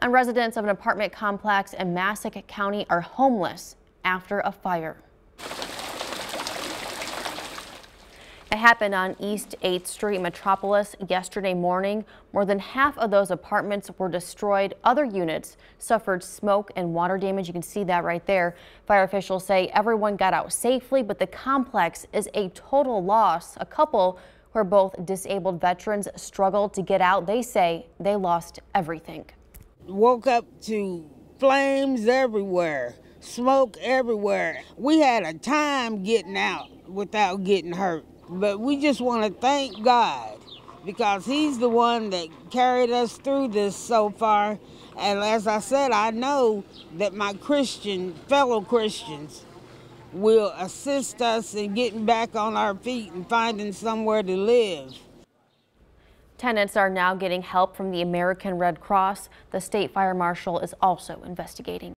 And residents of an apartment complex in Massac County are homeless after a fire. It happened on East 8th Street, Metropolis, yesterday morning. More than half of those apartments were destroyed. Other units suffered smoke and water damage. You can see that right there. Fire officials say everyone got out safely, but the complex is a total loss. A couple who are both disabled veterans struggled to get out. They say they lost everything. Woke up to flames everywhere, smoke everywhere. We had a time getting out without getting hurt. But we just want to thank God because He's the one that carried us through this so far. And as I said, I know that my Christian fellow Christians will assist us in getting back on our feet and finding somewhere to live. Tenants are now getting help from the American Red Cross. The state fire marshal is also investigating.